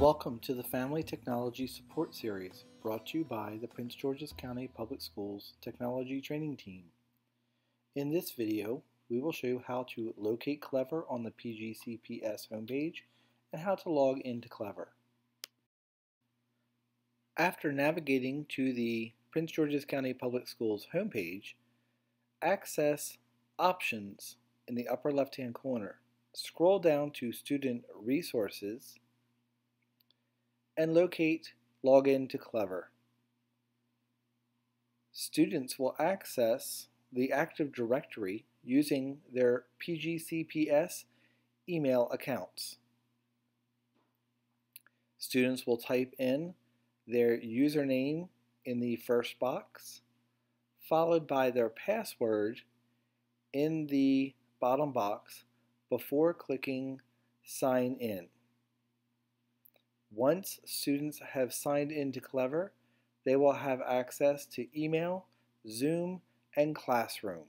Welcome to the Family Technology Support Series brought to you by the Prince George's County Public Schools Technology Training Team. In this video, we will show you how to locate Clever on the PGCPS homepage and how to log into Clever. After navigating to the Prince George's County Public Schools homepage, access Options in the upper left-hand corner. Scroll down to Student Resources and locate Login to Clever. Students will access the Active Directory using their PGCPS email accounts. Students will type in their username in the first box, followed by their password in the bottom box before clicking Sign In. Once students have signed in to Clever, they will have access to email, Zoom, and Classroom.